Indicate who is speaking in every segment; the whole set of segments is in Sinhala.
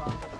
Speaker 1: 光。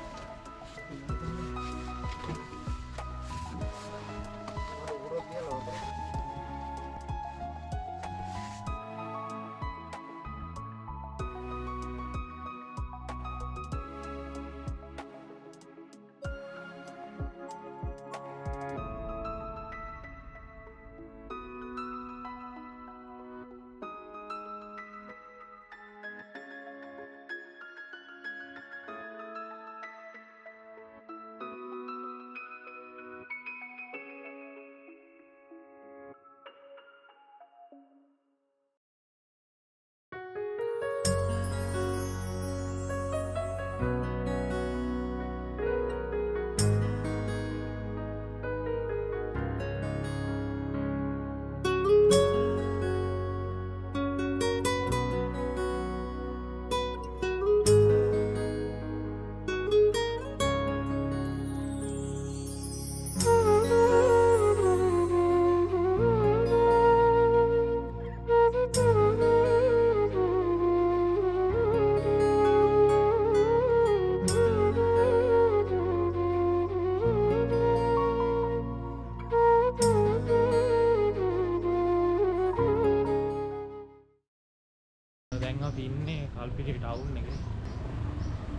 Speaker 1: අපි ඉන්නේ කල්පිටිය ටවුන් එක.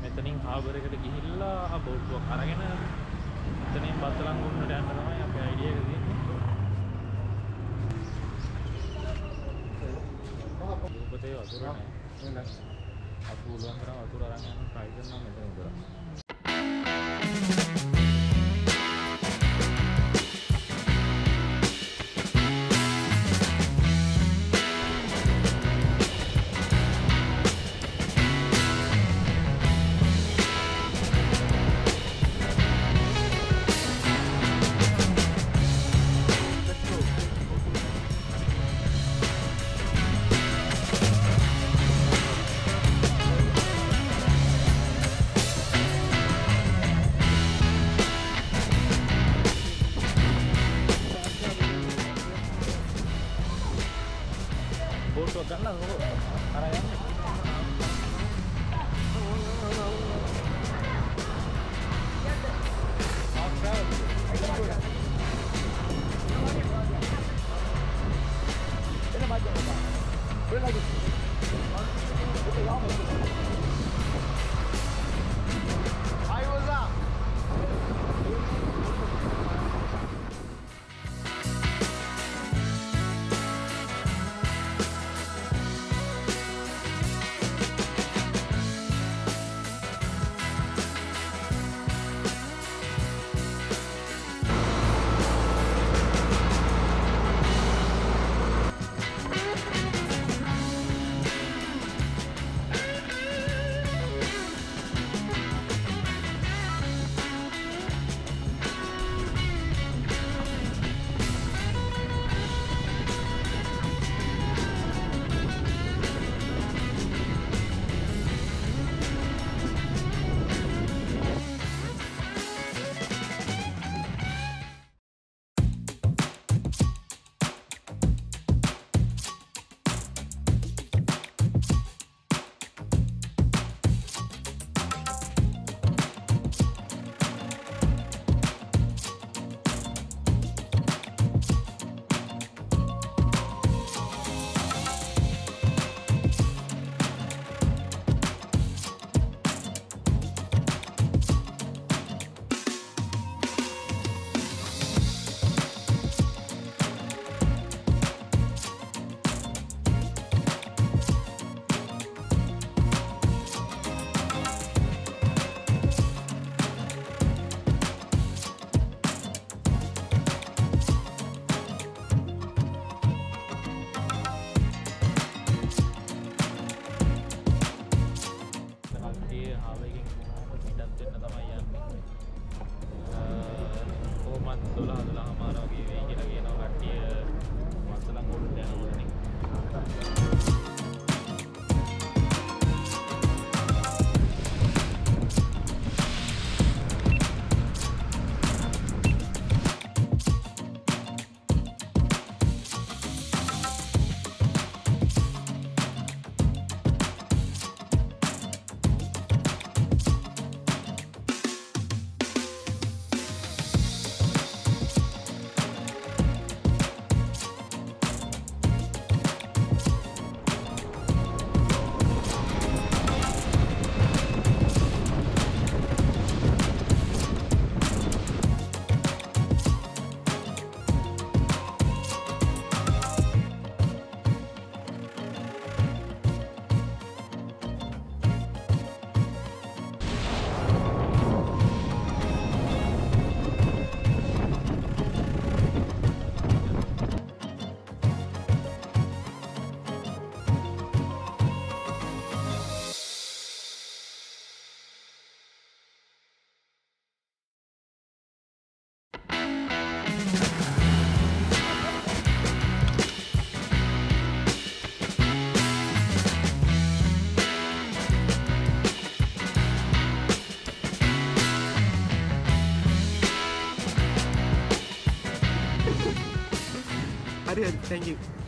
Speaker 1: මෙතනින් හාබර් එකට ගිහිල්ලා බෝට්ටුවක් අරගෙන එතනින් බත්තලංගුන්නට යන්න තමයි අපේ අයිඩියා එක තියෙන්නේ. රූපතේ වතුර නැහැ. අපි පුළුවන් තරම් වතුර අරන් යන්න try කරනවා මෙතන ඉඳලා. bốn chuột vẫn là cơ hội à đây Bring it like this.
Speaker 2: good. Thank you.